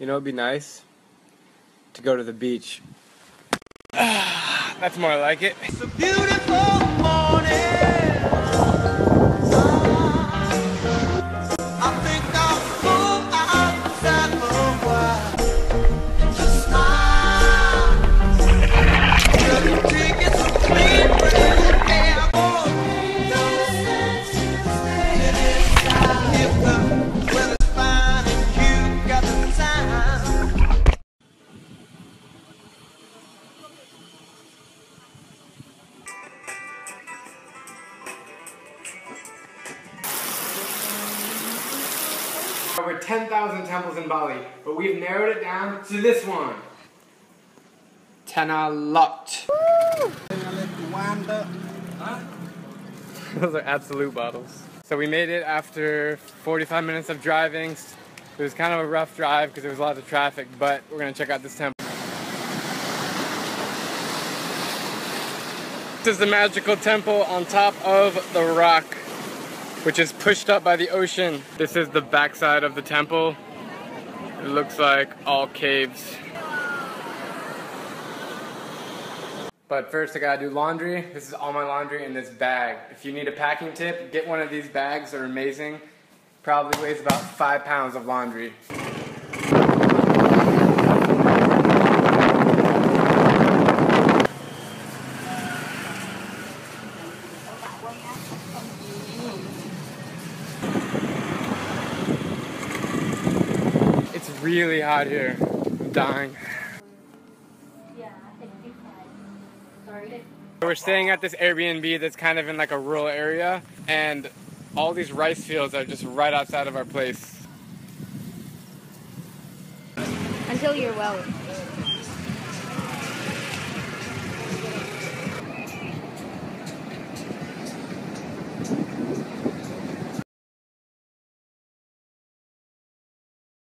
You know, it'd be nice to go to the beach. That's more like it. It's a beautiful Over 10,000 temples in Bali, but we've narrowed it down to this one. Tanah Lot. Those are absolute bottles. So we made it after 45 minutes of driving. It was kind of a rough drive because there was lots of traffic, but we're gonna check out this temple. This is the magical temple on top of the rock, which is pushed up by the ocean. This is the backside of the temple. It looks like all caves. But first I gotta do laundry. This is all my laundry in this bag. If you need a packing tip, get one of these bags, they're amazing. Probably weighs about five pounds of laundry. Really hot here. I'm dying. We're staying at this Airbnb that's kind of in like a rural area, and all these rice fields are just right outside of our place. Until you're well.